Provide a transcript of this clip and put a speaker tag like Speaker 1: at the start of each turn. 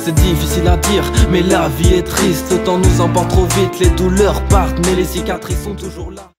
Speaker 1: c'est difficile à dire Mais la vie est triste, le temps nous emporte trop vite. Les douleurs partent mais les cicatrices sont toujours là.